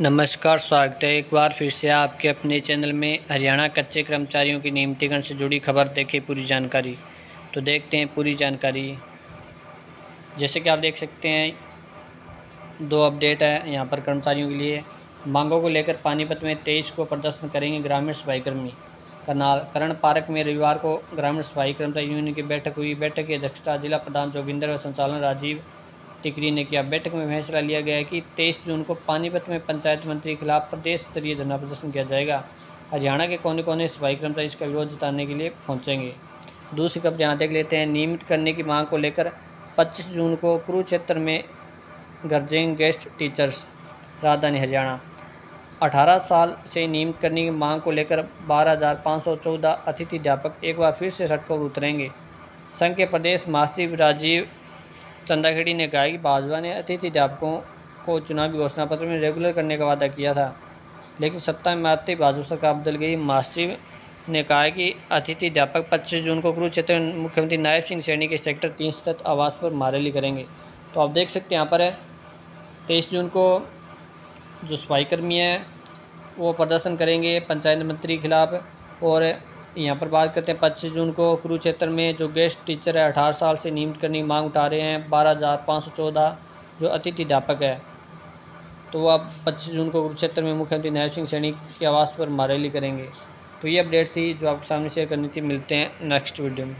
नमस्कार, स्वागत है। एक बार फिर से आपके अपने चैनल में हरियाणा कच्चे कर्मचारियों की नियमितीकरण से जुड़ी खबर देखें पूरी जानकारी। तो देखते हैं पूरी जानकारी। जैसे कि आप देख सकते हैं, दो अपडेट है यहाँ पर कर्मचारियों के लिए। मांगों को लेकर पानीपत में तेईस को प्रदर्शन करेंगे ग्रामीण सफ़ाई कर्मी करनाल, करण पार्क में रविवार को ग्रामीण सफ़ाई कर्मचारी यूनियन की बैठक हुई। बैठक की अध्यक्षता जिला प्रधान जोगिंदर व संचालन राजीव टिकरी ने किया। बैठक में फैसला लिया गया कि तेईस जून को पानीपत में पंचायत मंत्री के खिलाफ प्रदेश स्तरीय धरना प्रदर्शन किया जाएगा। हरियाणा के कोने कोने सफ़ाई कर्मचारी इसका विरोध जताने के लिए पहुँचेंगे। दूसरी खबर यहाँ देख लेते हैं। नियमित करने की मांग को लेकर 25 जून को कुरुक्षेत्र में गरजेंगे गेस्ट टीचर्स, राजधानी हरियाणा। 18 साल से नियमित करने की मांग को लेकर बारह अतिथि अध्यापक एक बार फिर से सड़क पर उतरेंगे। संघ के प्रदेश महासचिव राजीव चंदाखेड़ी ने कहा कि भाजपा ने अतिथि अध्यापकों को चुनावी घोषणा पत्र में रेगुलर करने का वादा किया था, लेकिन सत्ता में आते भाजपा सरकार बदल गई। महासचिव ने कहा कि अतिथि अध्यापक पच्चीस जून को कुरुक्षेत्र मुख्यमंत्री नायब सिंह सैनी के सेक्टर तीन स्थित आवास पर मारेली करेंगे। तो आप देख सकते हैं यहाँ पर है, तेईस जून को जो सफ़ाई कर्मी हैं, वो प्रदर्शन करेंगे, पंचायत मंत्री के खिलाफ और यहाँ पर बात करते हैं पच्चीस जून को कुरुक्षेत्र में जो गेस्ट टीचर है, अठारह साल से नियमित करने की मांग उठा रहे हैं। बारह हज़ार पाँच सौ चौदह जो अतिथि अध्यापक है। तो अब पच्चीस जून को कुरुक्षेत्र में मुख्यमंत्री नायब सिंह सैनी के आवास पर मारेली करेंगे। तो ये अपडेट थी जो आपके सामने शेयर करनी थी। मिलते हैं नेक्स्ट वीडियो में।